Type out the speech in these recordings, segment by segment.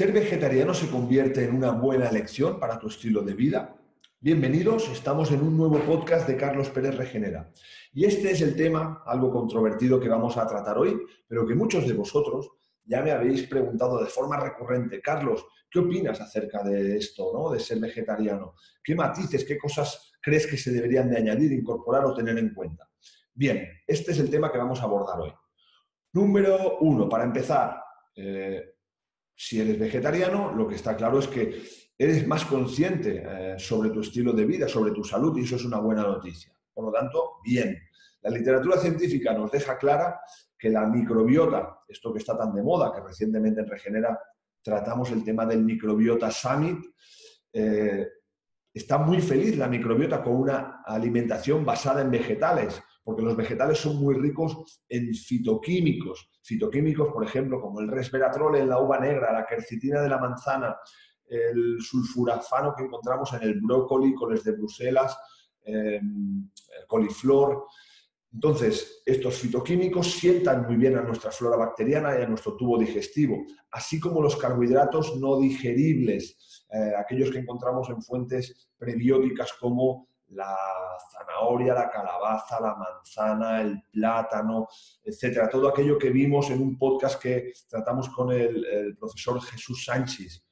¿Ser vegetariano se convierte en una buena elección para tu estilo de vida? Bienvenidos, estamos en un nuevo podcast de Carlos Pérez Regenera. Y este es el tema, algo controvertido que vamos a tratar hoy, pero que muchos de vosotros ya me habéis preguntado de forma recurrente, Carlos, ¿qué opinas acerca de esto, ¿no? de ser vegetariano? ¿Qué matices, qué cosas crees que se deberían de añadir, incorporar o tener en cuenta? Bien, este es el tema que vamos a abordar hoy. Número uno, para empezar, eh, si eres vegetariano, lo que está claro es que eres más consciente eh, sobre tu estilo de vida, sobre tu salud, y eso es una buena noticia. Por lo tanto, bien. La literatura científica nos deja clara que la microbiota, esto que está tan de moda, que recientemente en Regenera tratamos el tema del microbiota summit, eh, está muy feliz la microbiota con una alimentación basada en vegetales porque los vegetales son muy ricos en fitoquímicos. Fitoquímicos, por ejemplo, como el resveratrol en la uva negra, la quercitina de la manzana, el sulfurafano que encontramos en el brócoli, coles de Bruselas, em, el coliflor. Entonces, estos fitoquímicos sientan muy bien a nuestra flora bacteriana y a nuestro tubo digestivo, así como los carbohidratos no digeribles, eh, aquellos que encontramos en fuentes prebióticas como la zanahoria, la calabaza, la manzana, el plátano, etcétera. Todo aquello que vimos en un podcast que tratamos con el, profesor Jesús Sánchez.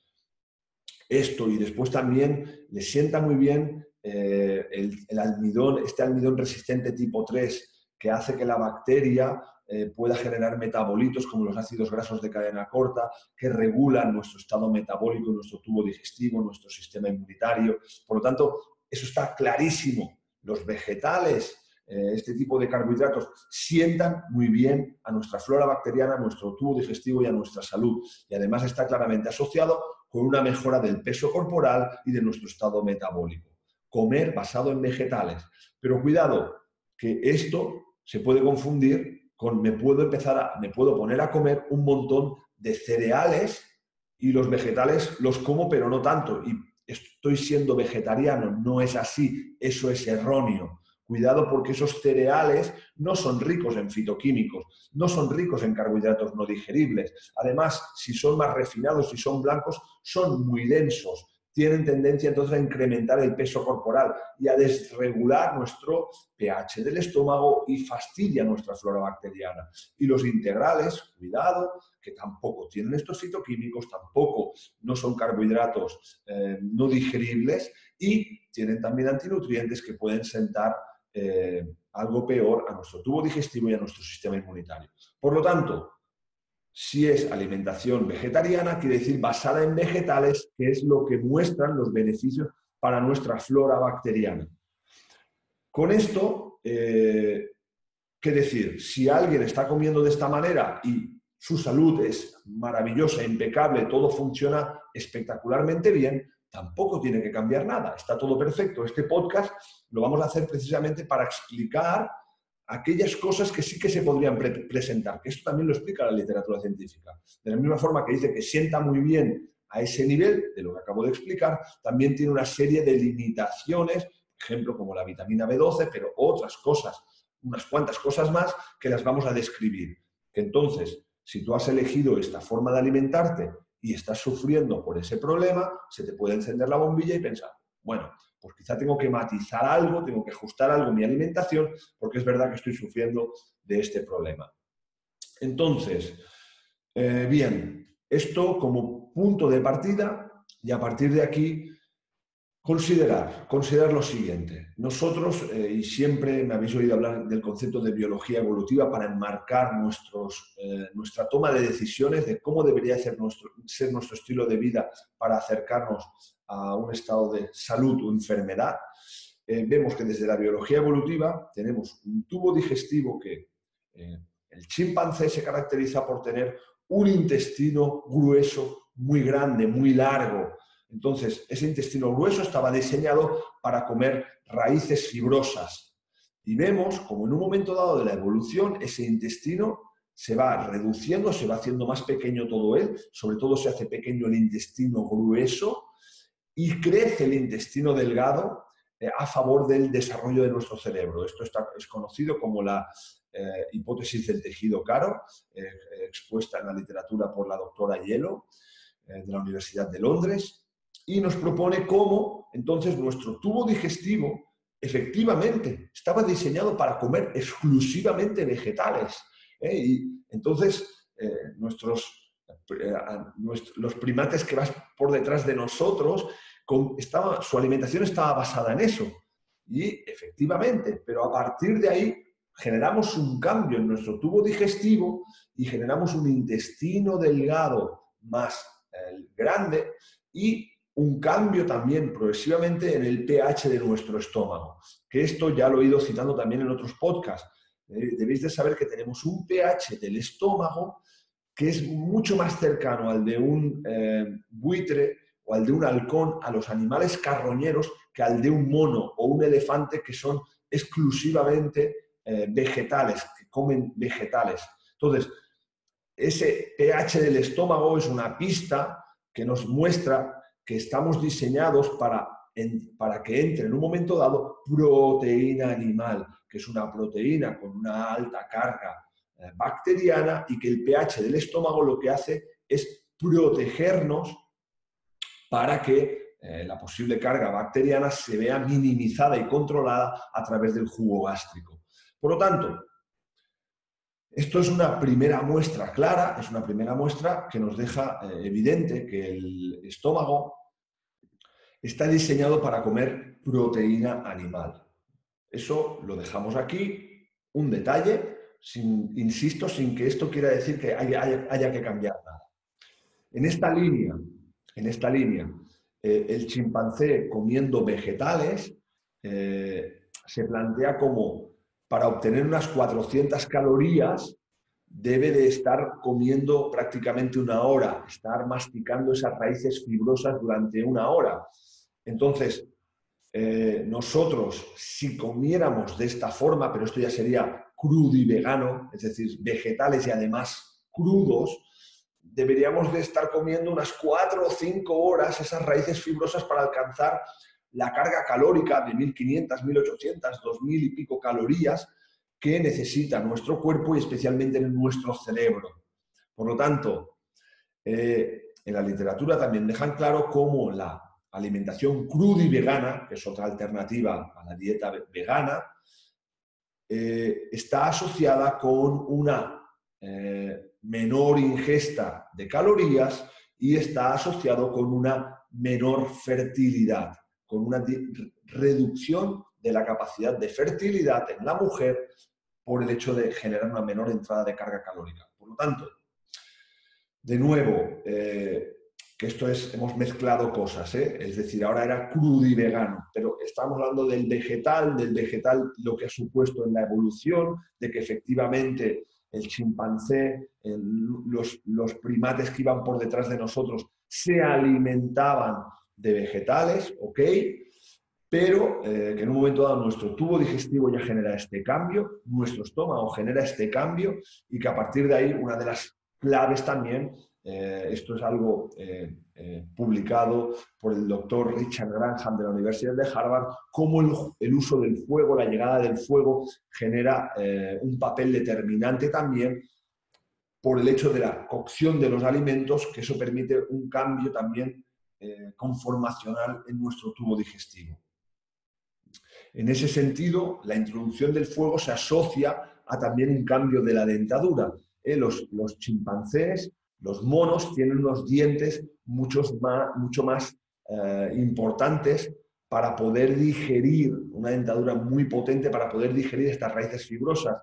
Esto y después también le sienta muy bien eh, el, almidón, este almidón resistente tipo 3, que hace que la bacteria eh, pueda generar metabolitos como los ácidos grasos de cadena corta, que regulan nuestro estado metabólico, nuestro tubo digestivo, nuestro sistema inmunitario. Por lo tanto, eso está clarísimo. Los vegetales, eh, este tipo de carbohidratos, sientan muy bien a nuestra flora bacteriana, a nuestro tubo digestivo y a nuestra salud. Y además está claramente asociado con una mejora del peso corporal y de nuestro estado metabólico. Comer basado en vegetales. Pero cuidado, que esto se puede confundir con me puedo empezar a, me puedo poner a comer un montón de cereales y los vegetales los como, pero no tanto. Estoy siendo vegetariano, no es así, eso es erróneo. Cuidado porque esos cereales no son ricos en fitoquímicos, no son ricos en carbohidratos no digeribles. Además, si son más refinados, si son blancos, son muy densos tienen tendencia entonces a incrementar el peso corporal y a desregular nuestro pH del estómago y fastidia nuestra flora bacteriana. Y los integrales, cuidado, que tampoco tienen estos fitoquímicos, tampoco no son carbohidratos eh, no digeribles y tienen también antinutrientes que pueden sentar eh, algo peor a nuestro tubo digestivo y a nuestro sistema inmunitario. Por lo tanto, si es alimentación vegetariana, quiere decir basada en vegetales, que es lo que muestran los beneficios para nuestra flora bacteriana. Con esto, eh, ¿qué decir? Si alguien está comiendo de esta manera y su salud es maravillosa, impecable, todo funciona espectacularmente bien, tampoco tiene que cambiar nada, está todo perfecto. Este podcast lo vamos a hacer precisamente para explicar aquellas cosas que sí que se podrían presentar, que esto también lo explica la literatura científica. De la misma forma que dice que sienta muy bien a ese nivel, de lo que acabo de explicar, también tiene una serie de limitaciones, ejemplo, como la vitamina B12, pero otras cosas, unas cuantas cosas más que las vamos a describir. Entonces, si tú has elegido esta forma de alimentarte y estás sufriendo por ese problema, se te puede encender la bombilla y pensar, bueno, pues quizá tengo que matizar algo, tengo que ajustar algo mi alimentación, porque es verdad que estoy sufriendo de este problema. Entonces, eh, bien, esto como punto de partida y a partir de aquí considerar, considerar lo siguiente. Nosotros, eh, y siempre me habéis oído hablar del concepto de biología evolutiva para enmarcar nuestros, eh, nuestra toma de decisiones de cómo debería ser nuestro, ser nuestro estilo de vida para acercarnos a un estado de salud o enfermedad, eh, vemos que desde la biología evolutiva tenemos un tubo digestivo que el chimpancé se caracteriza por tener un intestino grueso, muy grande, muy largo. Entonces, ese intestino grueso estaba diseñado para comer raíces fibrosas. Y vemos como en un momento dado de la evolución ese intestino se va reduciendo, se va haciendo más pequeño todo él, sobre todo se hace pequeño el intestino grueso, y crece el intestino delgado eh, a favor del desarrollo de nuestro cerebro. Esto está, es conocido como la eh, hipótesis del tejido caro, eh, expuesta en la literatura por la doctora eh, de la Universidad de Londres y nos propone cómo entonces nuestro tubo digestivo efectivamente estaba diseñado para comer exclusivamente vegetales. ¿eh? Y entonces nuestros, los primates que vas por detrás de nosotros, estaba, su alimentación estaba basada en eso. Y efectivamente, pero a partir de ahí generamos un cambio en nuestro tubo digestivo y generamos un intestino delgado más eh, grande y un cambio también progresivamente en el pH de nuestro estómago, que esto ya lo he ido citando también en otros podcasts. Eh, debéis de saber que tenemos un pH del estómago que es mucho más cercano al de un eh, buitre o al de un halcón, a los animales carroñeros, que al de un mono o un elefante que son exclusivamente eh, vegetales, que comen vegetales. Entonces, ese pH del estómago es una pista que nos muestra que estamos diseñados para, para que entre en un momento dado proteína animal, que es una proteína con una alta carga eh, bacteriana y que el pH del estómago lo que hace es protegernos para que eh, la posible carga bacteriana se vea minimizada y controlada a través del jugo gástrico. Por lo tanto, esto es una primera muestra clara, es una primera muestra que nos deja eh, evidente que el estómago está diseñado para comer proteína animal. Eso lo dejamos aquí, un detalle, insisto, sin que esto quiera decir que haya, que cambiar nada. En esta línea, en esta línea, eh, el chimpancé comiendo vegetales eh, se plantea como para obtener unas 400 calorías, debe de estar comiendo prácticamente una hora, estar masticando esas raíces fibrosas durante una hora. Entonces, eh, nosotros, si comiéramos de esta forma, pero esto ya sería crudo y vegano, es decir, vegetales y además crudos, deberíamos de estar comiendo unas 4 o 5 horas esas raíces fibrosas para alcanzar la carga calórica de 1500, 1800, 2000 y pico calorías que necesita nuestro cuerpo y especialmente en nuestro cerebro. Por lo tanto, eh, en la literatura también dejan claro cómo la alimentación cruda y vegana, que es otra alternativa a la dieta vegana, eh, está asociada con una eh, menor ingesta de calorías y está asociado con una menor fertilidad con una reducción de la capacidad de fertilidad en la mujer por el hecho de generar una menor entrada de carga calórica. Por lo tanto, de nuevo, eh, que esto es, hemos mezclado cosas, ¿eh? es decir, ahora era crudo y vegano, pero estamos hablando del vegetal, del vegetal lo que ha supuesto en la evolución, de que efectivamente el chimpancé, los, los primates que iban por detrás de nosotros se alimentaban de vegetales, ok, pero eh, que en un momento dado nuestro tubo digestivo ya genera este cambio, nuestro estómago genera este cambio y que a partir de ahí una de las claves también, eh, esto es algo eh, publicado por el doctor Richard Granham de la Universidad de Harvard, cómo el, el uso del fuego, la llegada del fuego genera un papel determinante también por el hecho de la cocción de los alimentos, que eso permite un cambio también eh, conformacional en nuestro tubo digestivo. En ese sentido, la introducción del fuego se asocia a también un cambio de la dentadura. Eh, los, los, chimpancés, los monos, tienen unos dientes más, mucho más eh, importantes para poder digerir, una dentadura muy potente para poder digerir estas raíces fibrosas.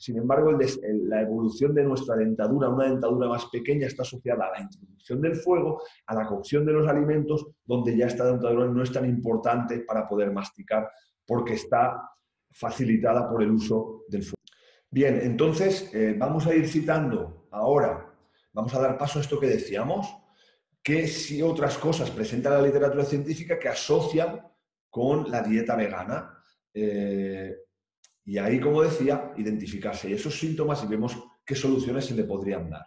Sin embargo, la evolución de nuestra dentadura, una dentadura más pequeña, está asociada a la introducción del fuego, a la cocción de los alimentos, donde ya esta dentadura no es tan importante para poder masticar, porque está facilitada por el uso del fuego. Bien, entonces eh, vamos a ir citando ahora, vamos a dar paso a esto que decíamos, que si otras cosas presenta la literatura científica que asocian con la dieta vegana. Eh, y ahí, como decía, identificarse esos síntomas y vemos qué soluciones se le podrían dar.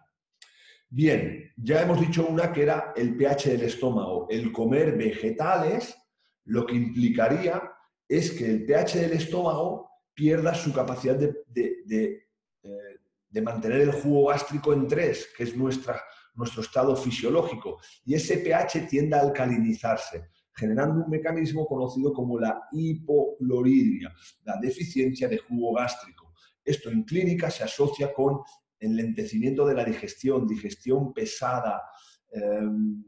Bien, ya hemos dicho una que era el pH del estómago. El comer vegetales lo que implicaría es que el pH del estómago pierda su capacidad de, de, eh, mantener el jugo gástrico en 3, que es nuestra nuestro estado fisiológico y ese pH tiende a alcalinizarse, generando un mecanismo conocido como la hipocloridria, la deficiencia de jugo gástrico. Esto en clínica se asocia con enlentecimiento de la digestión, digestión pesada. Em,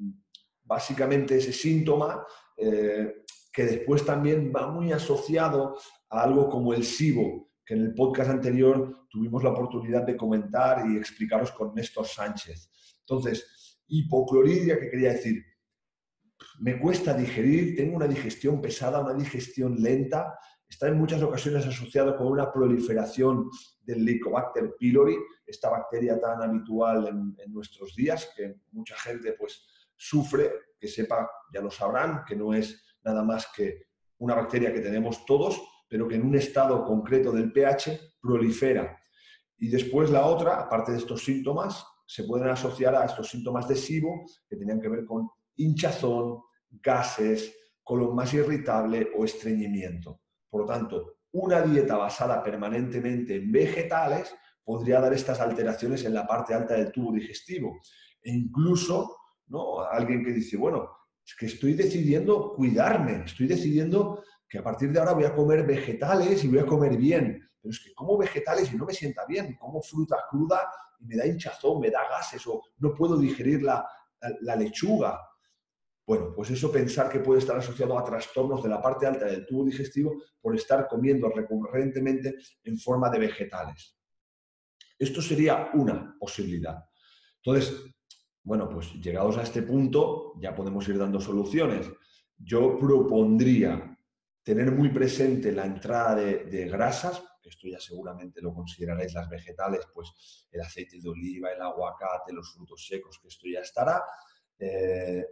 básicamente ese síntoma eh, que después también va muy asociado a algo como el SIBO, que en el podcast anterior tuvimos la oportunidad de comentar y explicaros con Néstor Sánchez. Entonces, hipocloridia, ¿qué quería decir? Me cuesta digerir, tengo una digestión pesada, una digestión lenta, está en muchas ocasiones asociado con una proliferación del Helicobacter pylori, esta bacteria tan habitual en, nuestros días, que mucha gente pues sufre, que sepa, ya lo sabrán, que no es nada más que una bacteria que tenemos todos, pero que en un estado concreto del pH prolifera. Y después la otra, aparte de estos síntomas, se pueden asociar a estos síntomas de SIBO que tenían que ver con hinchazón, gases, colon más irritable o estreñimiento. Por lo tanto, una dieta basada permanentemente en vegetales podría dar estas alteraciones en la parte alta del tubo digestivo. E incluso, ¿no? Alguien que dice, bueno, es que estoy decidiendo cuidarme, estoy decidiendo que a partir de ahora voy a comer vegetales y voy a comer bien. Pero es que como vegetales y no me sienta bien, como fruta cruda y me da hinchazón, me da gases o no puedo digerir la, la lechuga. Bueno, pues eso pensar que puede estar asociado a trastornos de la parte alta del tubo digestivo por estar comiendo recurrentemente en forma de vegetales. Esto sería una posibilidad. Entonces, bueno, pues llegados a este punto ya podemos ir dando soluciones. Yo propondría tener muy presente la entrada de, grasas, que esto ya seguramente lo consideraréis las vegetales, pues el aceite de oliva, el aguacate, los frutos secos, que esto ya estará. Eh,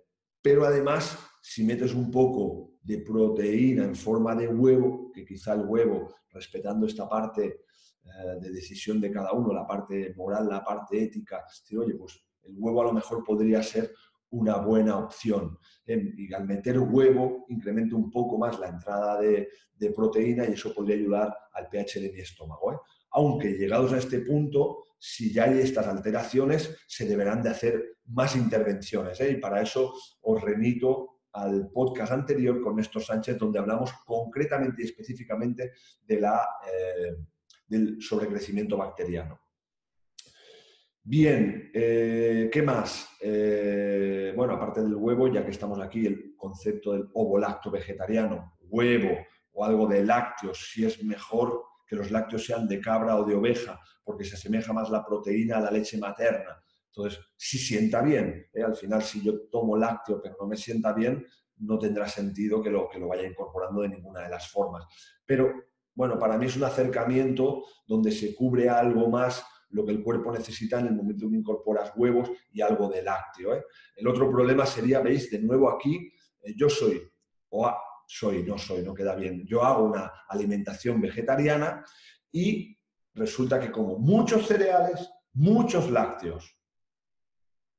pero además, si metes un poco de proteína en forma de huevo, que quizá el huevo, respetando esta parte eh, de decisión de cada uno, la parte moral, la parte ética, oye, pues el huevo a lo mejor podría ser una buena opción. Y al meter huevo, incremento un poco más la entrada de, proteína y eso podría ayudar al pH de mi estómago. ¿eh? Aunque llegados a este punto, si ya hay estas alteraciones, se deberán de hacer más intervenciones. ¿eh? Y para eso os remito al podcast anterior con Néstor Sánchez, donde hablamos concretamente y específicamente de la, eh, del sobrecrecimiento bacteriano. Bien, eh, ¿qué más? Eh, bueno, aparte del huevo, ya que estamos aquí, el concepto del ovolacto vegetariano, huevo o algo de lácteos, si es mejor que los lácteos sean de cabra o de oveja, porque se asemeja más la proteína a la leche materna. Entonces, si sienta bien, ¿eh? al final si yo tomo lácteo pero no me sienta bien, no tendrá sentido que lo, que lo vaya incorporando de ninguna de las formas. Pero bueno, para mí es un acercamiento donde se cubre algo más lo que el cuerpo necesita en el momento que incorporas huevos y algo de lácteo. ¿eh? El otro problema sería, veis, de nuevo aquí, eh, yo soy, o soy, no soy, no queda bien, yo hago una alimentación vegetariana y resulta que como muchos cereales, muchos lácteos.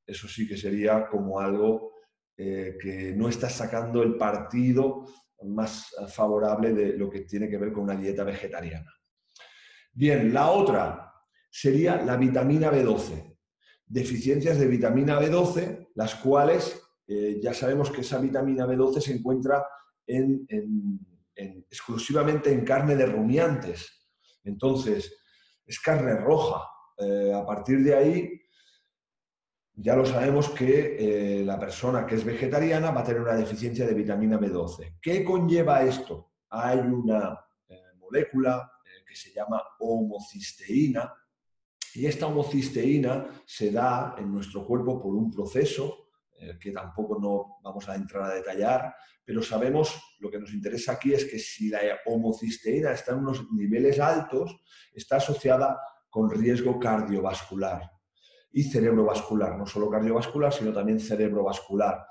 Eso sí que sería como algo eh, que no está sacando el partido más favorable de lo que tiene que ver con una dieta vegetariana. Bien, la otra, sería la vitamina B12. Deficiencias de vitamina B12, las cuales eh, ya sabemos que esa vitamina B12 se encuentra exclusivamente en carne de rumiantes. Entonces, es carne roja. Eh, a partir de ahí, ya lo sabemos que eh, la persona que es vegetariana va a tener una deficiencia de vitamina B12. ¿Qué conlleva esto? Hay una molécula que se llama homocisteína, y esta homocisteína se da en nuestro cuerpo por un proceso eh, que tampoco no vamos a entrar a detallar, pero sabemos, lo que nos interesa aquí es que si la homocisteína está en unos niveles altos, está asociada con riesgo cardiovascular y cerebrovascular, no solo cardiovascular, sino también cerebrovascular.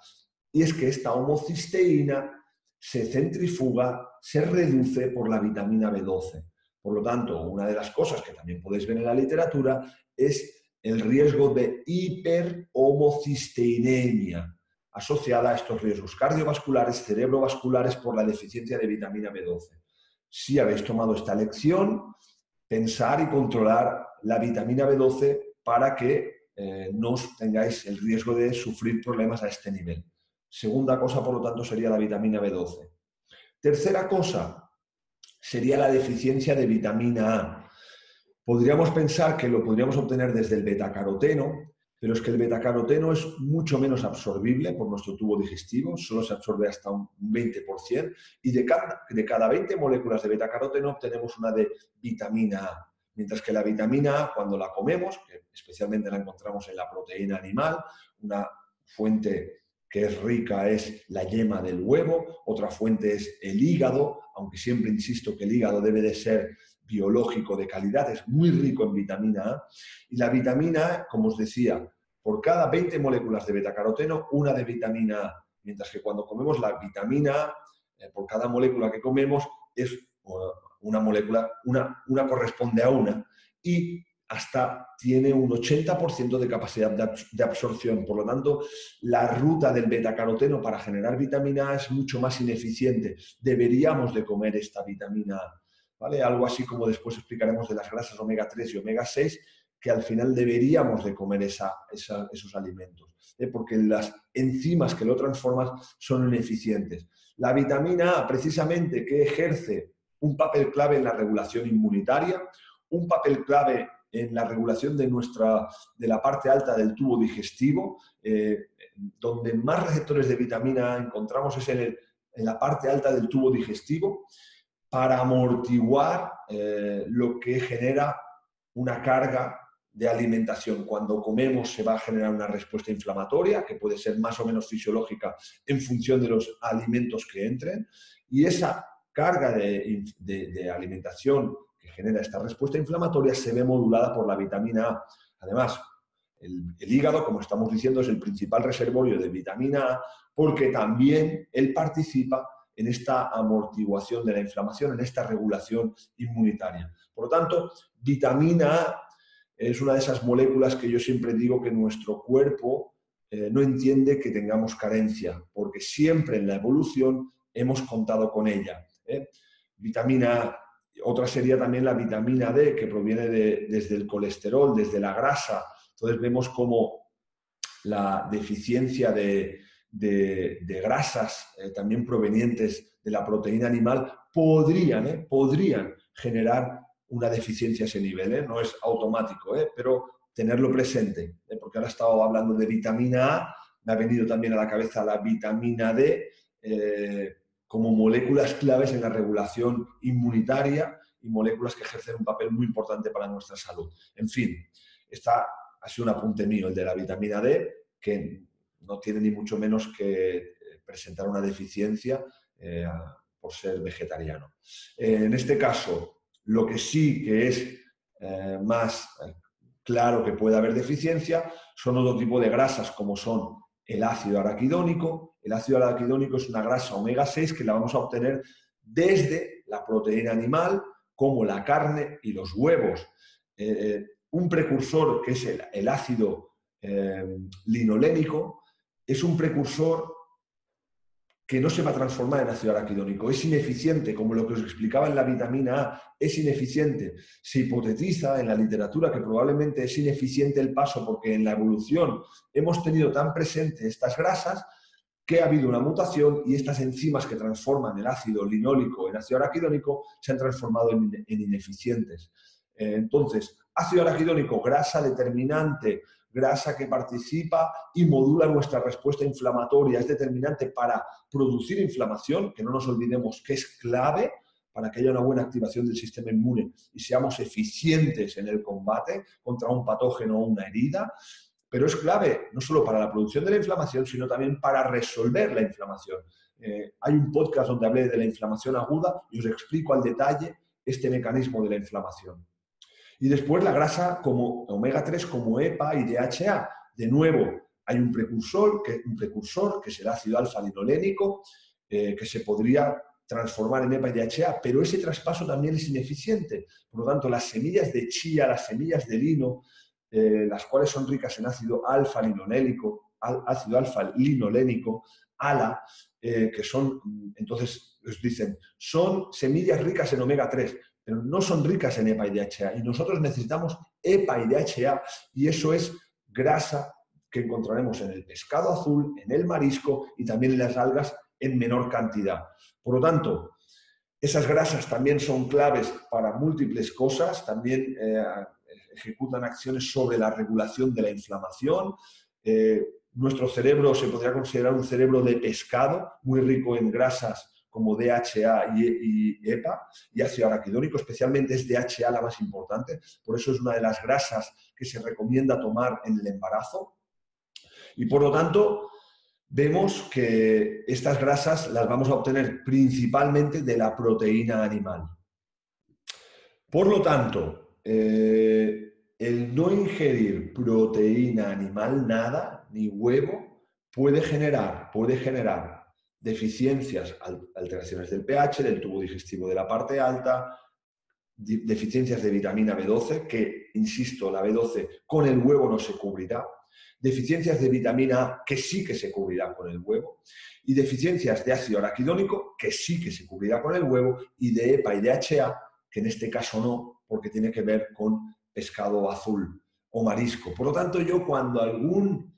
Y es que esta homocisteína se centrifuga, se reduce por la vitamina B12. Por lo tanto, una de las cosas que también podéis ver en la literatura es el riesgo de hiperhomocisteinemia asociada a estos riesgos cardiovasculares, cerebrovasculares por la deficiencia de vitamina B12. Si habéis tomado esta lección, pensar y controlar la vitamina B12 para que eh, no tengáis el riesgo de sufrir problemas a este nivel. Segunda cosa, por lo tanto, sería la vitamina B12. Tercera cosa sería la deficiencia de vitamina A. Podríamos pensar que lo podríamos obtener desde el betacaroteno, pero es que el betacaroteno es mucho menos absorbible por nuestro tubo digestivo, solo se absorbe hasta un 20%, y de cada, de cada 20 moléculas de betacaroteno obtenemos una de vitamina A. Mientras que la vitamina A, cuando la comemos, especialmente la encontramos en la proteína animal, una fuente que es rica es la yema del huevo, otra fuente es el hígado, aunque siempre insisto que el hígado debe de ser biológico de calidad, es muy rico en vitamina A. Y la vitamina A, como os decía, por cada 20 moléculas de betacaroteno, una de vitamina A. Mientras que cuando comemos la vitamina A, eh, por cada molécula que comemos, es una molécula, una, una corresponde a una. Y hasta tiene un 80% de capacidad de absorción. Por lo tanto, la ruta del betacaroteno para generar vitamina A es mucho más ineficiente. Deberíamos de comer esta vitamina A. ¿vale? Algo así como después explicaremos de las grasas omega 3 y omega 6, que al final deberíamos de comer esos alimentos, ¿eh? porque las enzimas que lo transforman son ineficientes. La vitamina A, precisamente, que ejerce un papel clave en la regulación inmunitaria, un papel clave en la regulación de, nuestra, de la parte alta del tubo digestivo, eh, donde más receptores de vitamina A encontramos es en, la parte alta del tubo digestivo, para amortiguar eh, lo que genera una carga de alimentación. Cuando comemos se va a generar una respuesta inflamatoria, que puede ser más o menos fisiológica en función de los alimentos que entren, y esa carga de alimentación que genera esta respuesta inflamatoria se ve modulada por la vitamina A. Además, el, hígado, como estamos diciendo, es el principal reservorio de vitamina A porque también él participa en esta amortiguación de la inflamación, en esta regulación inmunitaria. Por lo tanto, vitamina A es una de esas moléculas que yo siempre digo que nuestro cuerpo eh, no entiende que tengamos carencia, porque siempre en la evolución hemos contado con ella. ¿eh? Vitamina A otra sería también la vitamina D, que proviene desde el colesterol, desde la grasa. Entonces vemos como la deficiencia de, grasas eh, también provenientes de la proteína animal podrían, eh, podrían generar una deficiencia a ese nivel. Eh. No es automático, pero tenerlo presente, porque ahora he estado hablando de vitamina A, me ha venido también a la cabeza la vitamina D como moléculas claves en la regulación inmunitaria y moléculas que ejercen un papel muy importante para nuestra salud. En fin, esta ha sido un apunte mío, el de la vitamina D, que no tiene ni mucho menos que presentar una deficiencia eh, por ser vegetariano. Eh, en este caso, lo que sí que es eh, más claro que puede haber deficiencia son otro tipo de grasas como son el ácido araquidónico. El ácido araquidónico es una grasa omega 6 que la vamos a obtener desde la proteína animal, como la carne y los huevos. Eh, un precursor que es el, ácido eh, linolénico es un precursor que no se va a transformar en ácido araquidónico. Es ineficiente, como lo que os explicaba en la vitamina A, es ineficiente. Se hipotetiza en la literatura que probablemente es ineficiente el paso porque en la evolución hemos tenido tan presente estas grasas que ha habido una mutación y estas enzimas que transforman el ácido linólico en ácido araquidónico se han transformado en, ineficientes. Eh, entonces, ácido araquidónico, grasa determinante grasa que participa y modula nuestra respuesta inflamatoria, es determinante para producir inflamación, que no nos olvidemos que es clave para que haya una buena activación del sistema inmune y seamos eficientes en el combate contra un patógeno o una herida, pero es clave no solo para la producción de la inflamación, sino también para resolver la inflamación. Eh, hay un podcast donde hablé de la inflamación aguda y os explico al detalle este mecanismo de la inflamación. Y después la grasa como omega 3 como EPA y DHA. De nuevo, hay un precursor que, un precursor, que es el ácido alfa-linolénico, eh, que se podría transformar en EPA y DHA, pero ese traspaso también es ineficiente. Por lo tanto, las semillas de chía, las semillas de lino, eh, las cuales son ricas en ácido alfa-linolénico, ácido alfa-linolénico, ALA, eh, que son, entonces, os dicen, son semillas ricas en omega 3 pero no son ricas en EPA y DHA. Y nosotros necesitamos EPA y DHA y eso es grasa que encontraremos en el pescado azul, en el marisco y también en las algas en menor cantidad. Por lo tanto, esas grasas también son claves para múltiples cosas, también eh, ejecutan acciones sobre la regulación de la inflamación. Eh, nuestro cerebro se podría considerar un cerebro de pescado, muy rico en grasas como DHA y, EPA y ácido araquidónico, especialmente es DHA la más importante, por eso es una de las grasas que se recomienda tomar en el embarazo. Y por lo tanto, vemos que estas grasas las vamos a obtener principalmente de la proteína animal. Por lo tanto, eh, el no ingerir proteína animal, nada, ni huevo, puede generar, puede generar deficiencias, alteraciones del pH, del tubo digestivo de la parte alta, deficiencias de vitamina B12, que, insisto, la B12 con el huevo no se cubrirá, deficiencias de vitamina A, que sí que se cubrirá con el huevo, y deficiencias de ácido araquidónico, que sí que se cubrirá con el huevo, y de EPA y de HA, que en este caso no, porque tiene que ver con pescado azul o marisco. Por lo tanto, yo cuando algún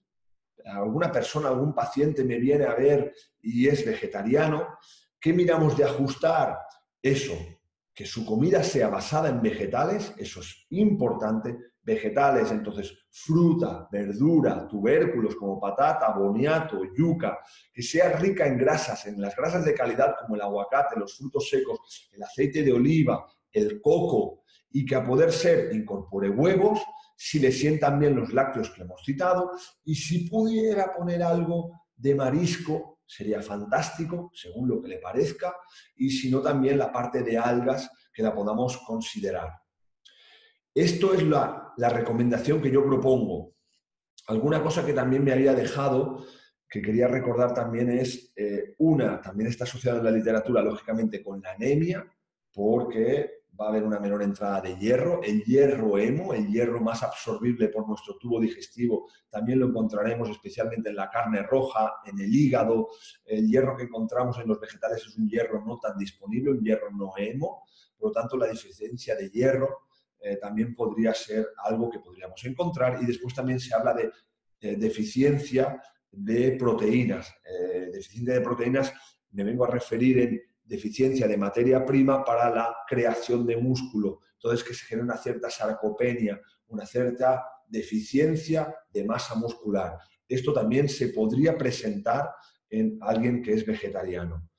alguna persona, algún paciente me viene a ver y es vegetariano, ¿qué miramos de ajustar? Eso, que su comida sea basada en vegetales, eso es importante, vegetales, entonces fruta, verdura, tubérculos como patata, boniato, yuca, que sea rica en grasas, en las grasas de calidad como el aguacate, los frutos secos, el aceite de oliva, el coco, y que a poder ser incorpore huevos, si le sientan bien los lácteos que hemos citado y si pudiera poner algo de marisco sería fantástico, según lo que le parezca, y si no también la parte de algas que la podamos considerar. Esto es la, recomendación que yo propongo. Alguna cosa que también me había dejado, que quería recordar también es, eh, una, también está asociada en la literatura, lógicamente, con la anemia, porque va a haber una menor entrada de hierro. El hierro hemo, el hierro más absorbible por nuestro tubo digestivo, también lo encontraremos especialmente en la carne roja, en el hígado. El hierro que encontramos en los vegetales es un hierro no tan disponible, un hierro no hemo. Por lo tanto, la deficiencia de hierro eh, también podría ser algo que podríamos encontrar. Y después también se habla de eh, deficiencia de proteínas. Eh, deficiencia de proteínas me vengo a referir en deficiencia de materia prima para la creación de músculo. Entonces, que se genera una cierta sarcopenia, una cierta deficiencia de masa muscular. Esto también se podría presentar en alguien que es vegetariano.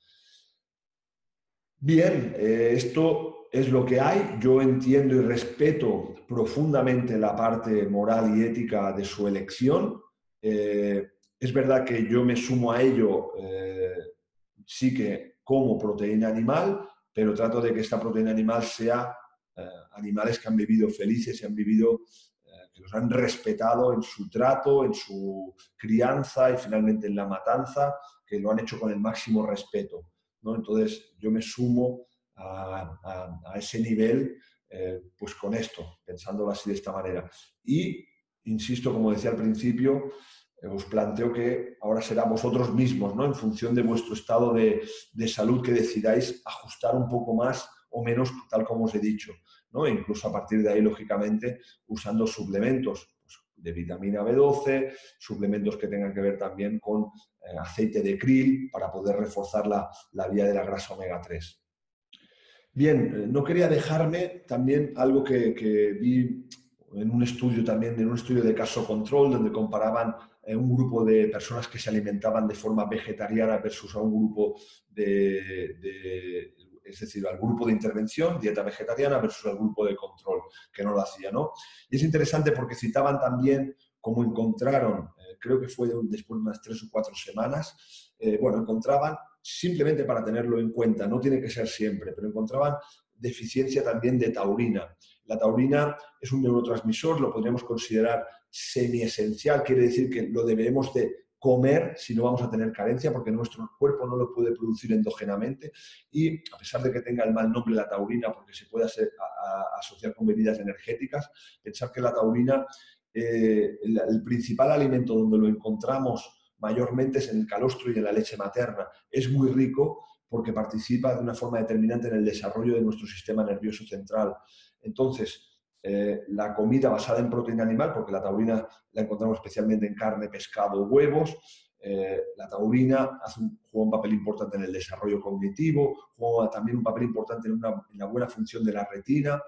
Bien, eh, esto es lo que hay. Yo entiendo y respeto profundamente la parte moral y ética de su elección. Eh, es verdad que yo me sumo a ello, eh, sí que como proteína animal, pero trato de que esta proteína animal sea eh, animales que han vivido felices y han vivido, eh, que los han respetado en su trato, en su crianza y finalmente en la matanza, que lo han hecho con el máximo respeto. ¿no? Entonces yo me sumo a, ese nivel eh, pues con esto, pensándolo así de esta manera. Y, insisto, como decía al principio, os planteo que ahora será vosotros mismos, ¿no? en función de vuestro estado de, salud, que decidáis ajustar un poco más o menos, tal como os he dicho. ¿no? E incluso a partir de ahí, lógicamente, usando suplementos pues, de vitamina B12, suplementos que tengan que ver también con eh, aceite de krill para poder reforzar la, vía de la grasa omega 3. Bien, eh, no quería dejarme también algo que vi en un estudio también, en un estudio de caso control, donde comparaban un grupo de personas que se alimentaban de forma vegetariana versus a un grupo de, es decir, al grupo de intervención, dieta vegetariana, versus al grupo de control, que no lo hacía, ¿no? Y es interesante porque citaban también cómo encontraron, eh, creo que fue después de unas tres o cuatro semanas, eh, bueno, encontraban, simplemente para tenerlo en cuenta, no tiene que ser siempre, pero encontraban deficiencia también de taurina. La taurina es un neurotransmisor, lo podríamos considerar semi-esencial, quiere decir que lo debemos de comer si no vamos a tener carencia, porque nuestro cuerpo no lo puede producir endógenamente y a pesar de que tenga el mal nombre la taurina, porque se puede asociar con bebidas energéticas, pensar que la taurina, eh, el, principal alimento donde lo encontramos mayormente es en el calostro y en la leche materna. Es muy rico porque participa de una forma determinante en el desarrollo de nuestro sistema nervioso central. Entonces, eh, la comida basada en proteína animal, porque la taurina la encontramos especialmente en carne, pescado, huevos. Eh, la taurina hace un, juega un papel importante en el desarrollo cognitivo, juega también un papel importante en, la buena función de la retina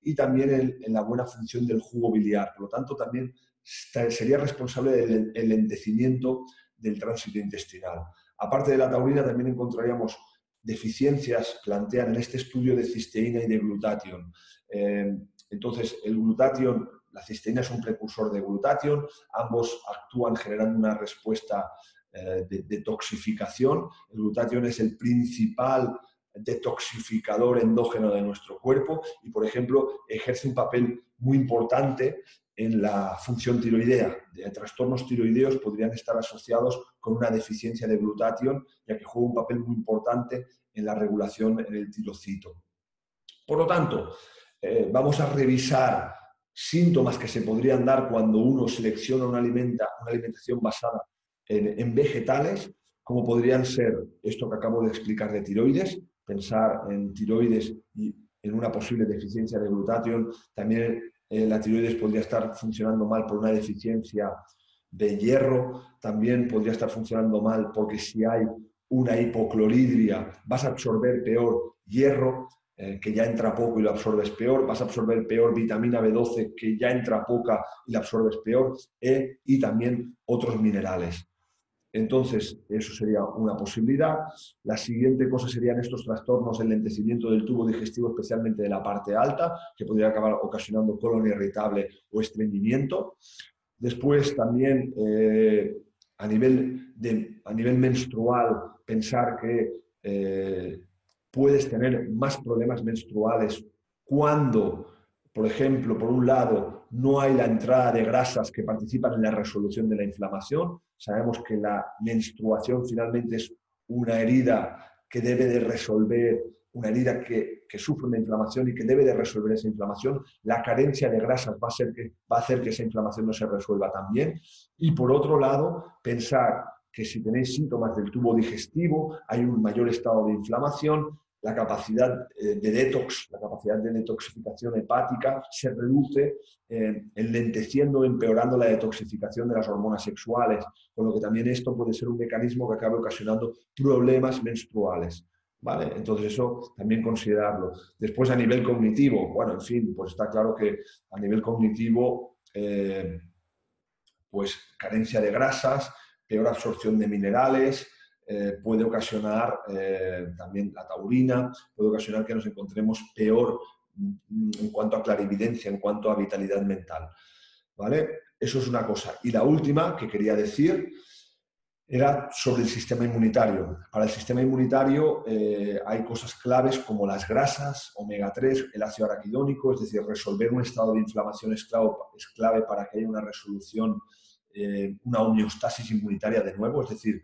y también en, la buena función del jugo biliar. Por lo tanto, también sería responsable del enlentecimiento del tránsito intestinal. Aparte de la taurina, también encontraríamos deficiencias, plantean en este estudio de cisteína y de glutatión. Eh, entonces, el glutatión, la cisteína es un precursor de glutatión, ambos actúan generando una respuesta eh, de detoxificación. El glutatión es el principal detoxificador endógeno de nuestro cuerpo y, por ejemplo, ejerce un papel muy importante en la función tiroidea. De trastornos tiroideos podrían estar asociados con una deficiencia de glutatión, ya que juega un papel muy importante en la regulación en el tirocito. Por lo tanto, eh, vamos a revisar síntomas que se podrían dar cuando uno selecciona una, alimenta, una alimentación basada en, en, vegetales, como podrían ser esto que acabo de explicar de tiroides, pensar en tiroides y en una posible deficiencia de glutatión, también eh, la tiroides podría estar funcionando mal por una deficiencia de hierro, también podría estar funcionando mal porque si hay una hipocloridria vas a absorber peor hierro, eh, que ya entra poco y lo absorbes peor, vas a absorber peor vitamina B12, que ya entra poca y la absorbes peor, e, y también otros minerales. Entonces, eso sería una posibilidad. La siguiente cosa serían estos trastornos, el lentecimiento del tubo digestivo, especialmente de la parte alta, que podría acabar ocasionando colon irritable o estreñimiento. Después también eh, a, nivel de, a nivel menstrual, pensar que eh, puedes tener más problemas menstruales cuando, por ejemplo, por un lado, no hay la entrada de grasas que participan en la resolución de la inflamación Sabemos que la menstruación finalmente es una herida que debe de resolver, una herida que, sufre una inflamación y que debe de resolver esa inflamación. La carencia de grasas va a, que, va a hacer que esa inflamación no se resuelva también. Y por otro lado, pensar que si tenéis síntomas del tubo digestivo, hay un mayor estado de inflamación, la capacidad eh, de detox, la capacidad de detoxificación hepática se reduce, eh, enlenteciendo, empeorando la detoxificación de las hormonas sexuales, con lo que también esto puede ser un mecanismo que acabe ocasionando problemas menstruales. ¿Vale? Entonces eso también considerarlo. Después a nivel cognitivo, bueno, en fin, pues está claro que a nivel cognitivo, eh, pues carencia de grasas, peor absorción de minerales, eh, puede ocasionar eh, también la taurina, puede ocasionar que nos encontremos peor mm, en cuanto a clarividencia, en cuanto a vitalidad mental. ¿Vale? Eso es una cosa. Y la última que quería decir era sobre el sistema inmunitario. Para el sistema inmunitario eh, hay cosas claves como las grasas, omega 3, el ácido araquidónico, es decir, resolver un estado de inflamación es clave, es clave para que haya una resolución, una homeostasis inmunitaria de nuevo, es decir,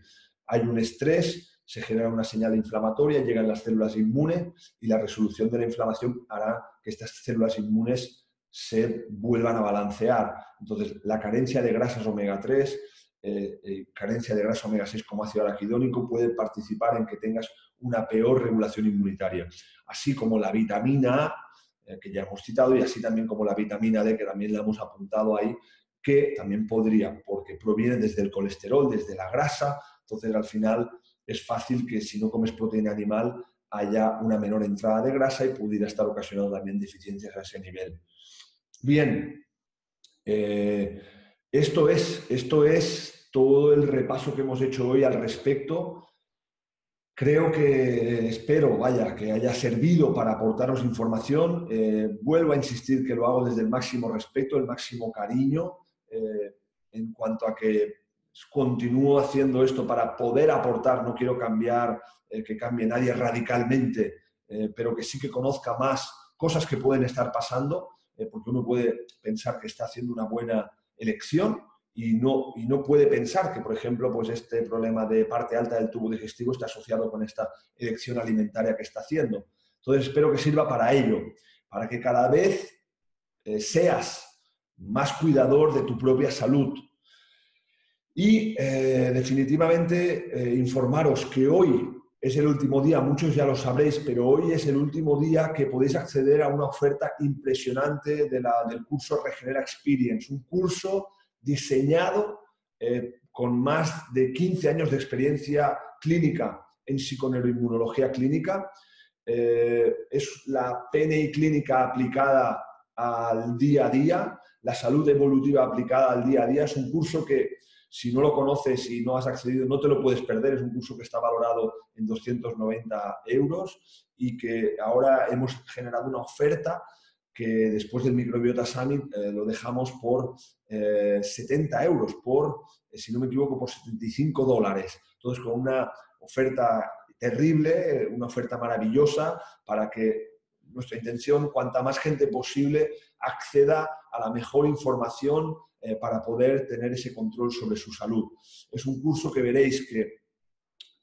hay un estrés, se genera una señal inflamatoria, llegan las células inmunes y la resolución de la inflamación hará que estas células inmunes se vuelvan a balancear. Entonces, la carencia de grasas omega 3, eh, eh, carencia de grasa omega 6 como ácido araquidónico puede participar en que tengas una peor regulación inmunitaria. Así como la vitamina A, eh, que ya hemos citado, y así también como la vitamina D, que también la hemos apuntado ahí, que también podría, porque proviene desde el colesterol, desde la grasa, entonces, al final, es fácil que si no comes proteína animal haya una menor entrada de grasa y pudiera estar ocasionando también deficiencias a ese nivel. Bien, eh, esto, es, esto es todo el repaso que hemos hecho hoy al respecto. Creo que, espero, vaya, que haya servido para aportaros información. Eh, vuelvo a insistir que lo hago desde el máximo respeto, el máximo cariño, eh, en cuanto a que continúo haciendo esto para poder aportar, no quiero cambiar, eh, que cambie nadie radicalmente, eh, pero que sí que conozca más cosas que pueden estar pasando, eh, porque uno puede pensar que está haciendo una buena elección y no, y no puede pensar que, por ejemplo, pues este problema de parte alta del tubo digestivo está asociado con esta elección alimentaria que está haciendo. Entonces, espero que sirva para ello, para que cada vez seas más cuidador de tu propia salud, y eh, definitivamente eh, informaros que hoy es el último día, muchos ya lo sabréis, pero hoy es el último día que podéis acceder a una oferta impresionante de la, del curso Regenera Experience, un curso diseñado eh, con más de 15 años de experiencia clínica en psiconeuroinmunología clínica. Eh, es la PNI clínica aplicada al día a día, la salud evolutiva aplicada al día a día. Es un curso que si no lo conoces y no has accedido, no te lo puedes perder. Es un curso que está valorado en 290 euros y que ahora hemos generado una oferta que después del Microbiota Summit eh, lo dejamos por 70 eh, euros, por, eh, si no me equivoco, por 75 dólares. Entonces, con una oferta terrible, una oferta maravillosa para que nuestra intención, cuanta más gente posible acceda a la mejor información eh, para poder tener ese control sobre su salud. Es un curso que veréis que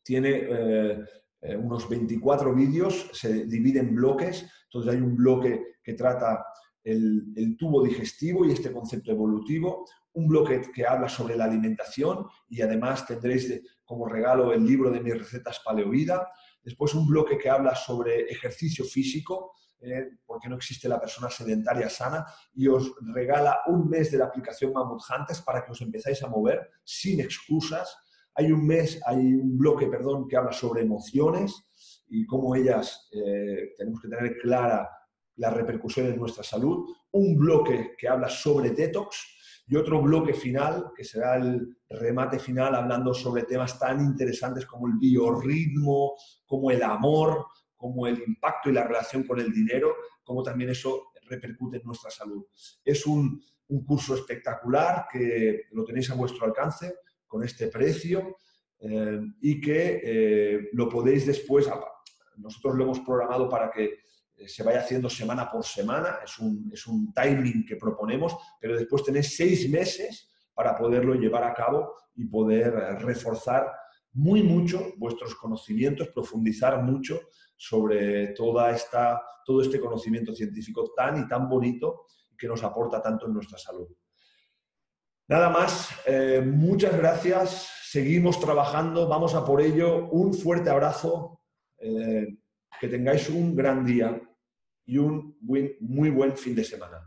tiene eh, eh, unos 24 vídeos, se divide en bloques, entonces hay un bloque que trata el, tubo digestivo y este concepto evolutivo, un bloque que habla sobre la alimentación y además tendréis como regalo el libro de mis recetas paleovida, después un bloque que habla sobre ejercicio físico, eh, porque no existe la persona sedentaria sana, y os regala un mes de la aplicación Mammoth Hunters para que os empezáis a mover sin excusas. Hay un mes, hay un bloque, perdón, que habla sobre emociones y cómo ellas eh, tenemos que tener clara la repercusión en nuestra salud. Un bloque que habla sobre detox y otro bloque final, que será el remate final, hablando sobre temas tan interesantes como el biorritmo, como el amor, como el impacto y la relación con el dinero, como también eso repercute en nuestra salud. Es un, curso espectacular que lo tenéis a vuestro alcance con este precio eh, y que eh, lo podéis después, nosotros lo hemos programado para que eh, se vaya haciendo semana por semana, es un, es un timing que proponemos, pero después tenéis seis meses para poderlo llevar a cabo y poder reforzar muy mucho vuestros conocimientos, profundizar mucho sobre toda esta, todo este conocimiento científico tan y tan bonito que nos aporta tanto en nuestra salud. Nada más, eh, muchas gracias, seguimos trabajando, vamos a por ello, un fuerte abrazo, eh, que tengáis un gran día y un muy buen fin de semana.